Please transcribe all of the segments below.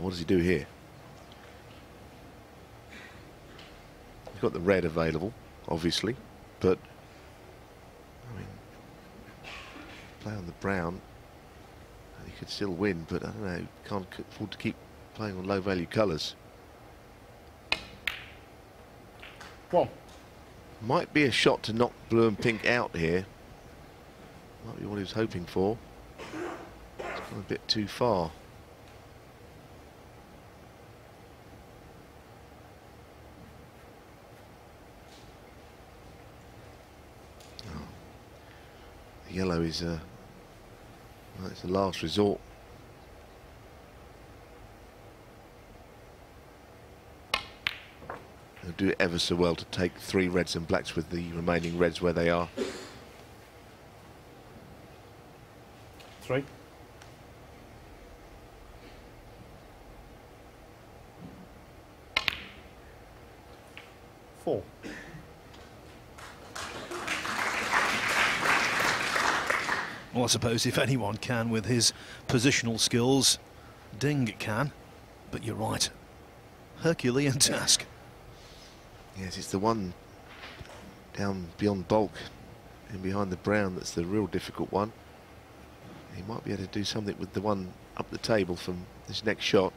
what does he do here? He's got the red available, obviously, but I mean, play on the brown. He could still win, but I don't know. Can't afford to keep playing on low value colours. One. Might be a shot to knock blue and pink out here. Might be what he was hoping for. It's gone a bit too far. Yellow is a. Uh, well, it's last resort. They'll do ever so well to take three reds and blacks with the remaining reds where they are. Three. Four. Well, I suppose if anyone can with his positional skills, Ding can. But you're right. Herculean task. Yes, it's the one down beyond baulk and behind the brown that's the real difficult one. He might be able to do something with the one up the table from this next shot.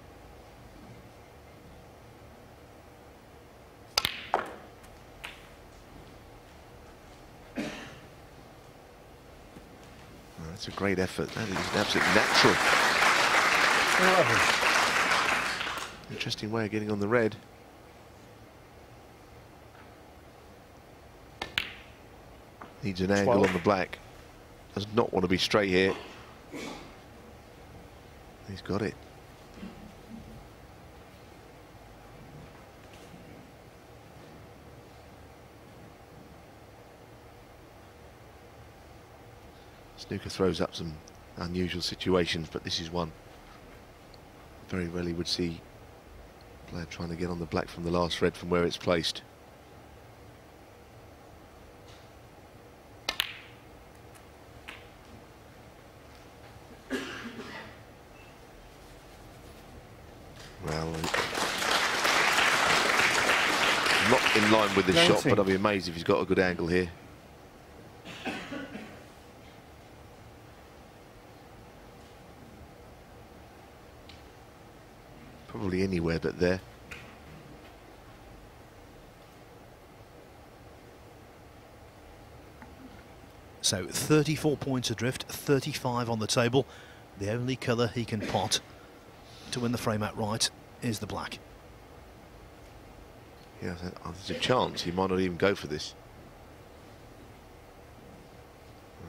That's a great effort. That is an absolute natural. 11. Interesting way of getting on the red. Needs an 12. angle on the black. Does not want to be straight here. He's got it. Snooker throws up some unusual situations, but this is one. Very rarely would see a player trying to get on the black from the last red from where it's placed. Well, uh, not in line with the shot, but I'd be amazed if he's got a good angle here. Probably anywhere but there. So 34 points adrift, 35 on the table. The only colour he can pot to win the frame outright is the black. Yeah, oh, there's a chance he might not even go for this.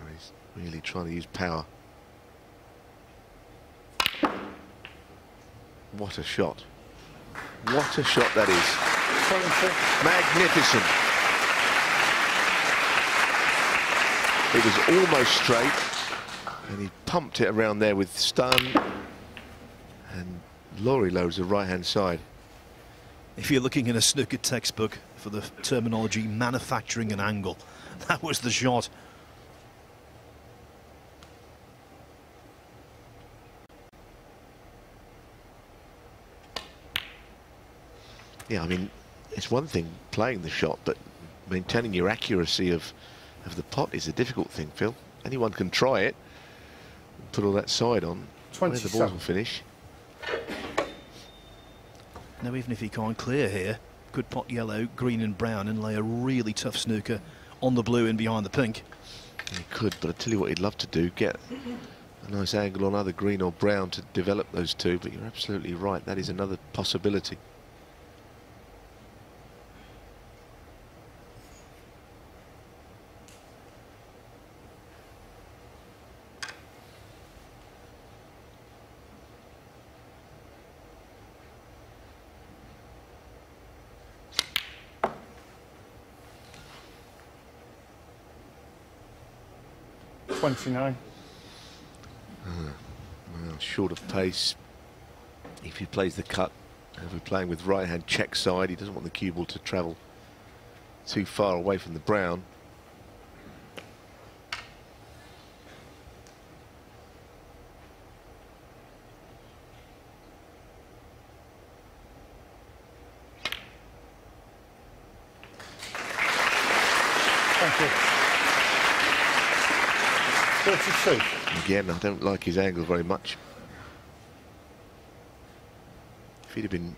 he's really trying to use power. What a shot. What a shot that is. Magnificent. It was almost straight. And he pumped it around there with stun. And lorry loads the right-hand side. If you're looking in a snooker textbook for the terminology manufacturing an angle, that was the shot. Yeah, I mean, it's one thing playing the shot, but maintaining your accuracy of, of the pot is a difficult thing, Phil. Anyone can try it, put all that side on, where the ball will finish. Now, even if he can't clear here, could pot yellow, green and brown and lay a really tough snooker on the blue and behind the pink. He could, but I tell you what he'd love to do, get a nice angle on either green or brown to develop those two, but you're absolutely right, that is another possibility. 29. Uh, ah, well, short of pace. If he plays the cut, if we're playing with right hand check side, he doesn't want the cue ball to travel too far away from the brown. Thank you. Thirty-two. Again, I don't like his angle very much. If he'd have been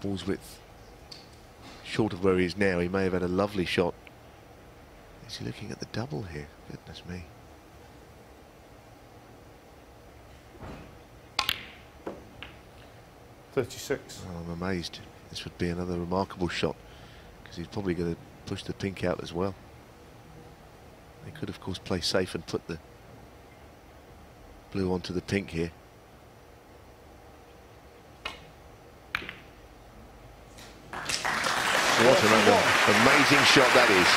ball's width short of where he is now, he may have had a lovely shot. Is he looking at the double here? Goodness me. Thirty-six. I'm amazed. This would be another remarkable shot because he's probably going to push the pink out as well. They could, of course, play safe and put the blue onto the pink here. What another amazing shot that is.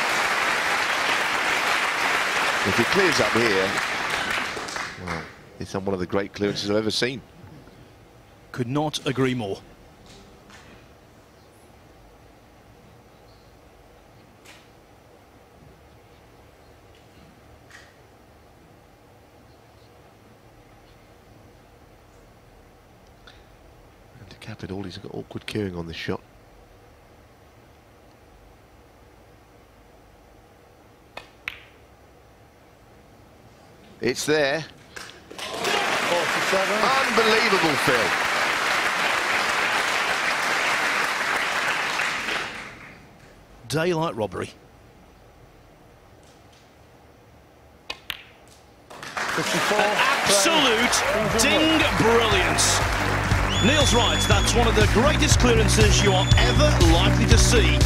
If he clears up here, well, it's on one of the great clearances I've ever seen. Could not agree more. And cap it all, he's got awkward cueing on this shot. It's there. Forty-seven. Unbelievable, Phil. Daylight robbery. Fifty-four. Absolute ding brilliance. Neil's right, that's one of the greatest clearances you are ever likely to see